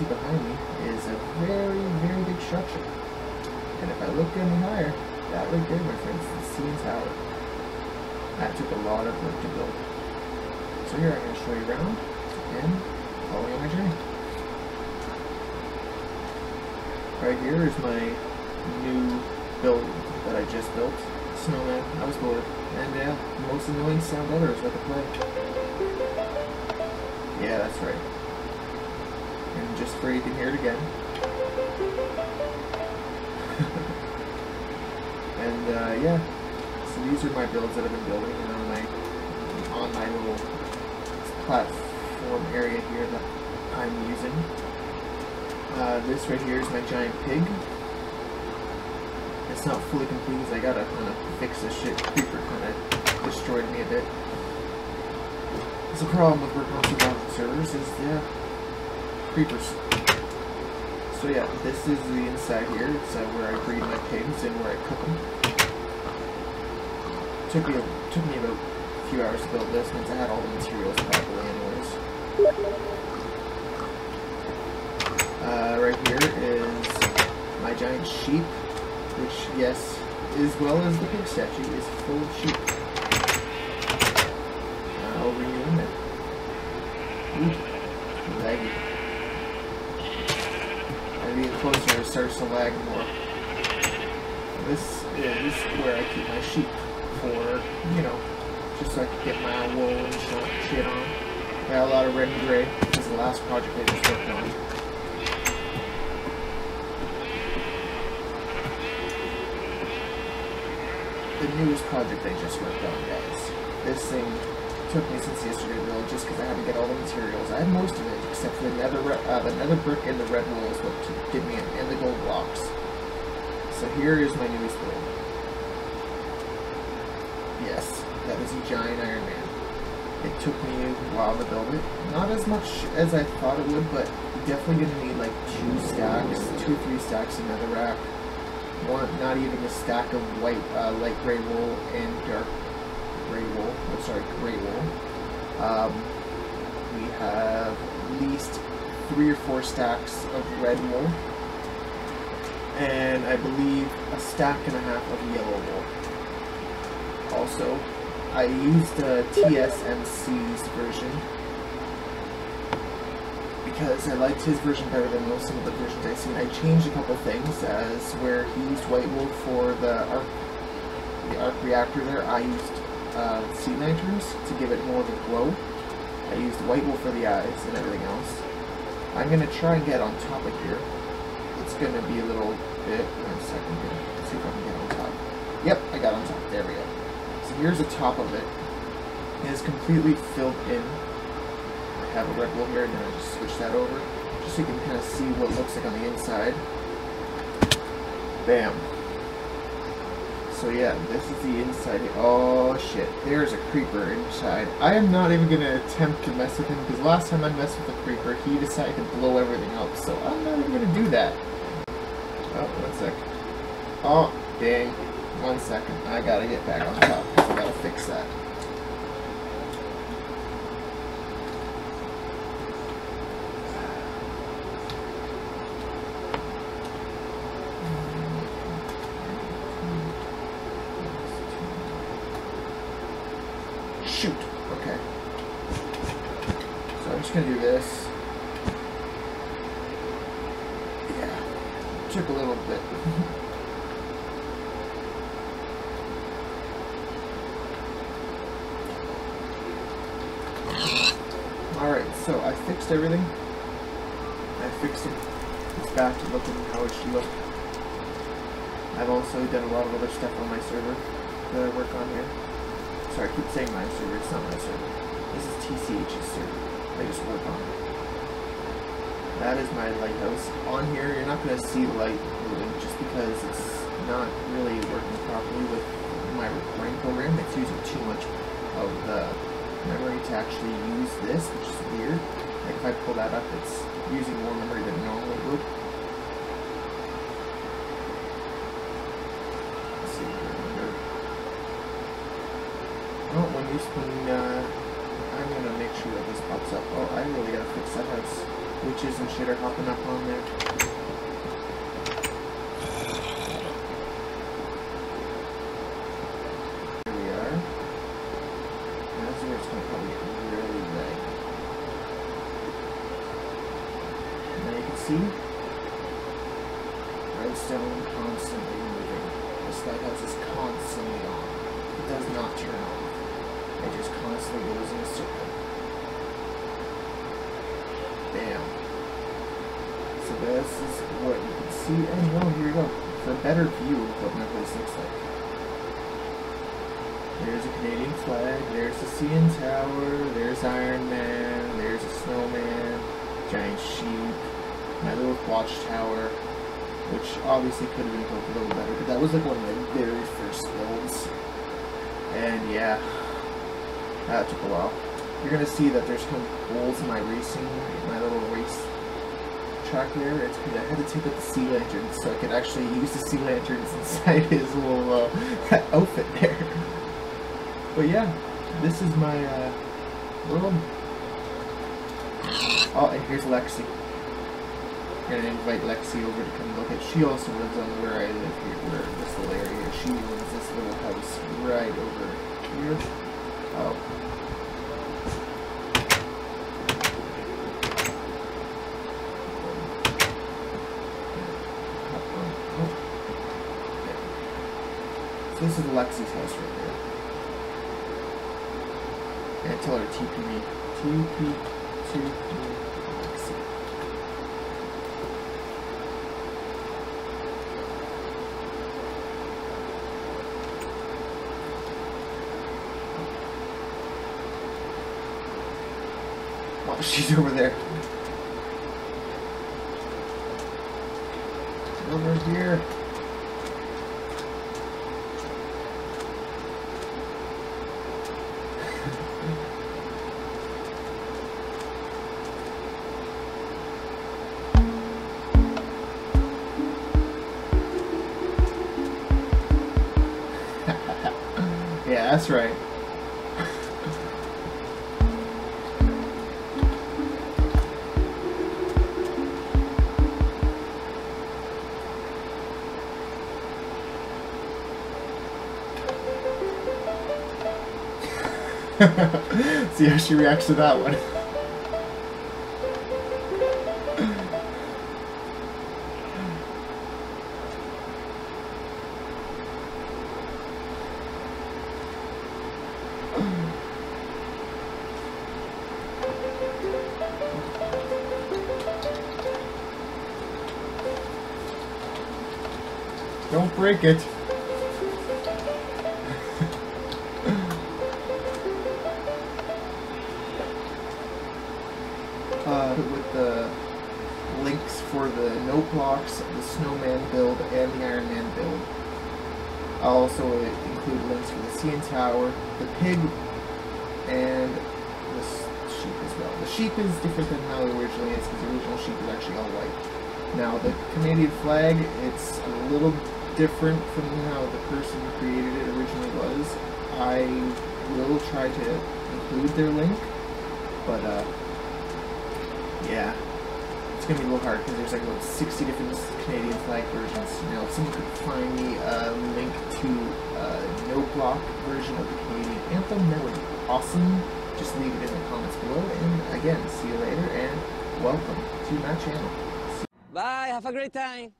see behind me is a very, very big structure. And if I look any higher, that right there, my friends, is the CN Tower. That took a lot of work to build. So here I'm going to show you around and follow me on my journey. Right here is my new build that I just built. Snowman. I was bored. And yeah, most annoying sound ever is what to play. Yeah, that's right. And just for you can hear it again. and uh, yeah, so these are my builds that I've been building and on my on my little platform area here that I'm using. Uh, this right here is my giant pig. It's not fully complete because I gotta kind of fix this shit. Creeper kind of destroyed me a bit. It's a problem with working on survival servers is, yeah, creepers. So yeah, this is the inside here. It's uh, where I breed my pigs and where I cook them. Took me, a, took me about a few hours to build this once I had all the materials properly anyways. Uh, right here is my giant sheep, which, yes, as well as the pig statue, is full of sheep. Uh, I'll rename it. Ooh, laggy. Closer, to lag more. This is where I keep my sheep for, you know, just so I can get my wool and shit on. I got a lot of red and gray. This is the last project I just worked on. the newest project I just worked on, guys. This thing took me since yesterday to build just because I had to get all the materials. I had most of it except for the nether, uh, the nether brick and the red wool is what did me and the gold blocks. So here is my newest build. Yes, that is a giant Iron Man. It took me a while to build it. Not as much as I thought it would, but definitely gonna need like two stacks, two or three stacks of netherrack one, not even a stack of white, uh, light gray wool and dark sorry, gray wool. Um, we have at least three or four stacks of red wool, and I believe a stack and a half of yellow wool. Also, I used uh, TSMC's version because I liked his version better than most of the versions I've seen. I changed a couple things as where he used white wool for the arc, the arc reactor there. I used uh, sea lanterns to give it more of a glow. I used white wool for the eyes and everything else. I'm going to try and get on top of here. It's going to be a little bit, one second here, Let's see if I can get on top. Yep, I got on top, there we go. So here's the top of it. It is completely filled in I have a red wool here, and then I just switch that over, just so you can kind of see what it looks like on the inside. Bam. So yeah, this is the inside. Oh shit, there's a creeper inside. I am not even going to attempt to mess with him, because last time I messed with a creeper, he decided to blow everything up, so I'm not even going to do that. Oh, one sec. Oh, dang. One second. I gotta get back on top, because I gotta fix that. Shoot. Okay. So I'm just gonna do this. Yeah. Took a little bit. Alright, so I fixed everything. I fixed it. It's back to looking how it should look. I've also done a lot of other stuff on my server that I work on here. Sorry, I keep saying my server, it's not my server. This is TCH's server. I just work on it. That is my lighthouse. On here, you're not going to see the light moving just because it's not really working properly with my recording program. It's using too much of the memory to actually use this, which is weird. Like if I pull that up, it's using more memory than normally would. Witches and shit are hopping up on there. Here we are. Is where it's going to probably get really red. Now you can see redstone constantly moving. This lighthouse is constantly on. It does not turn off. It just constantly goes in a circle. Bam. This is what you can see. And oh, here we go. For a better view of what my place looks like. There's a Canadian flag, there's the CN Tower, there's Iron Man, there's a snowman, giant sheep, my little watchtower, which obviously could have been built a little better, but that was like one of my very first builds. And yeah, that took a while. You're gonna see that there's kind of holes in my racing, my little race track there. It's because I had to take out the sea lanterns so I could actually use the sea lanterns inside his little uh, outfit there. But yeah, this is my uh, little. Oh, and here's Lexi. I'm gonna invite Lexi over to come look at. She also lives on where I live here, where this little area. She owns this little house right over here. Oh. So this is Lexi's house right here. And tell her TP me. TP me. Lexi. Oh, she's over there. Over here. Yeah, that's right. See how she reacts to that one. Don't break it. uh, with the links for the note blocks, the snowman build, and the Iron Man build. I'll also include links for the CN Tower, the pig, and the sheep as well. The sheep is different than how it originally is, because the original sheep is actually all white. Now, the Canadian flag, it's a little different from how the person who created it originally was. I will try to include their link, but uh, yeah, it's gonna be a little hard because there's like about 60 different Canadian flag versions. Now, if someone could find me a link to a note block version of the Canadian anthem, that would be awesome. Just leave it in the comments below. And again, see you later and welcome to my channel. Bye. Have a great time.